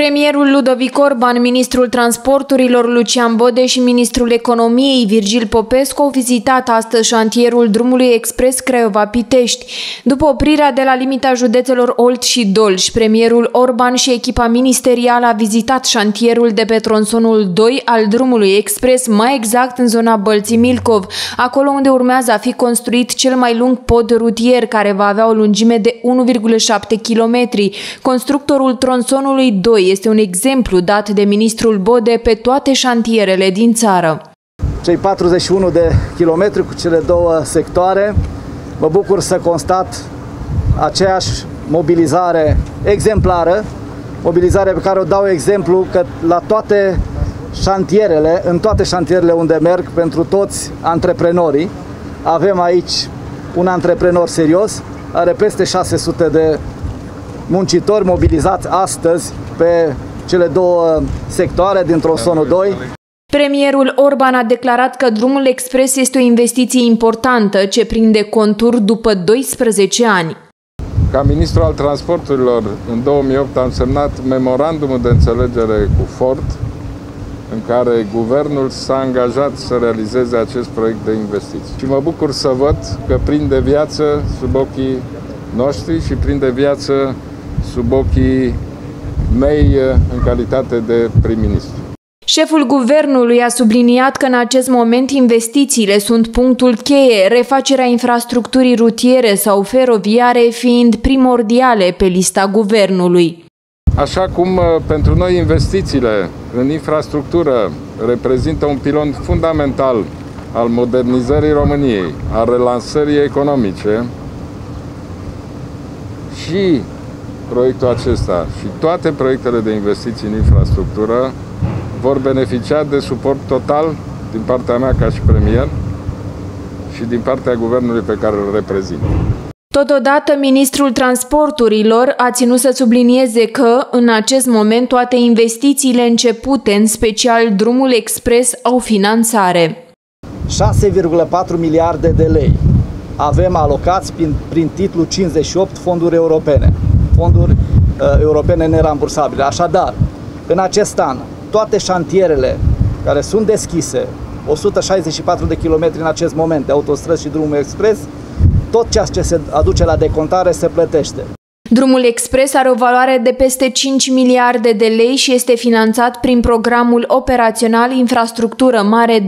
Premierul Ludovic Orban, ministrul transporturilor Lucian Bode și ministrul economiei Virgil Popescu au vizitat astăzi șantierul drumului expres Craiova-Pitești. După oprirea de la limita județelor Olt și Dolj, premierul Orban și echipa ministerială a vizitat șantierul de pe tronsonul 2 al drumului expres, mai exact în zona Bălții Milcov, acolo unde urmează a fi construit cel mai lung pod rutier, care va avea o lungime de 1,7 km. Constructorul tronsonului 2 este un exemplu dat de ministrul Bode pe toate șantierele din țară. Cei 41 de kilometri cu cele două sectoare, mă bucur să constat aceeași mobilizare exemplară, mobilizare pe care o dau exemplu că la toate șantierele, în toate șantierele unde merg, pentru toți antreprenorii, avem aici un antreprenor serios, are peste 600 de muncitori mobilizați astăzi pe cele două sectoare din tronsonul 2. Premierul Orban a declarat că drumul expres este o investiție importantă ce prinde contur după 12 ani. Ca ministru al transporturilor, în 2008 am semnat memorandumul de înțelegere cu Ford, în care guvernul s-a angajat să realizeze acest proiect de investiții. Și mă bucur să văd că prinde viață sub ochii noștri și prinde viață sub ochii mei eh, în calitate de prim-ministru. Șeful guvernului a subliniat că în acest moment investițiile sunt punctul cheie, refacerea infrastructurii rutiere sau feroviare fiind primordiale pe lista guvernului. Așa cum eh, pentru noi investițiile în infrastructură reprezintă un pilon fundamental al modernizării României, a relansării economice și proiectul acesta și toate proiectele de investiții în infrastructură vor beneficia de suport total din partea mea ca și premier și din partea guvernului pe care îl reprezint. Totodată, ministrul transporturilor a ținut să sublinieze că, în acest moment, toate investițiile începute, în special drumul expres, au finanțare. 6,4 miliarde de lei avem alocați prin, prin titlul 58 fonduri europene fonduri uh, europene nerambursabile. Așadar, în acest an, toate șantierele care sunt deschise, 164 de kilometri în acest moment de autostrăzi și drumul expres, tot ceea ce se aduce la decontare se plătește. Drumul expres are o valoare de peste 5 miliarde de lei și este finanțat prin programul operațional Infrastructură Mare 2014-2020.